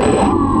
Ugh.